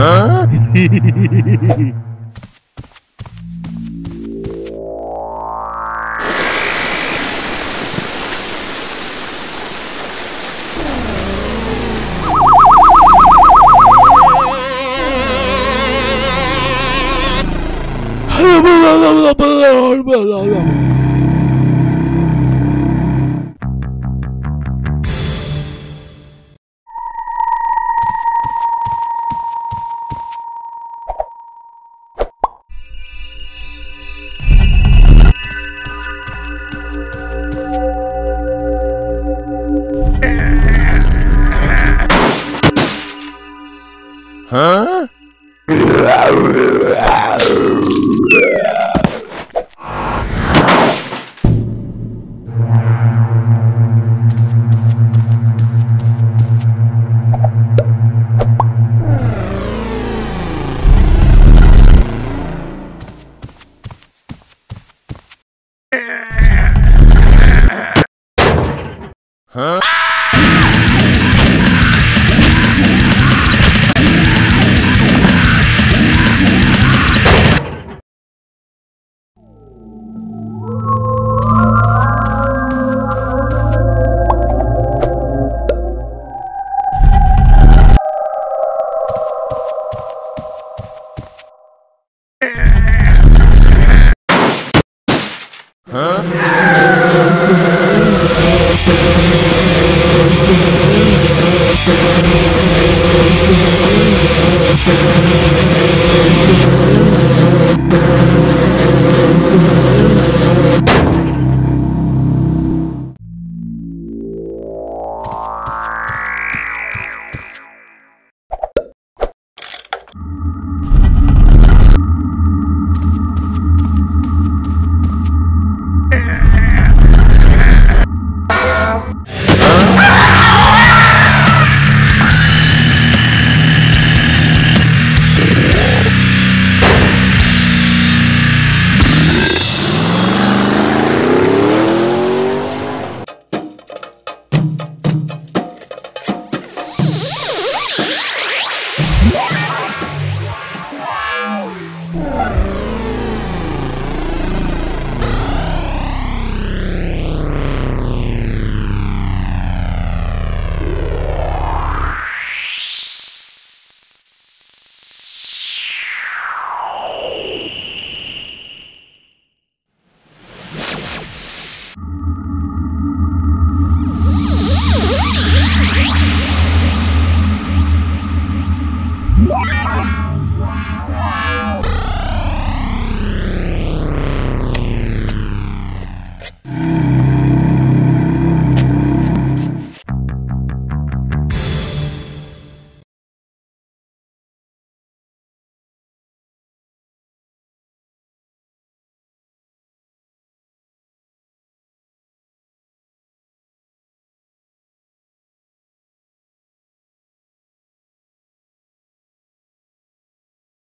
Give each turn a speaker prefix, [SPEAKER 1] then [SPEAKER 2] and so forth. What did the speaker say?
[SPEAKER 1] Huh? Huh? Huh? now.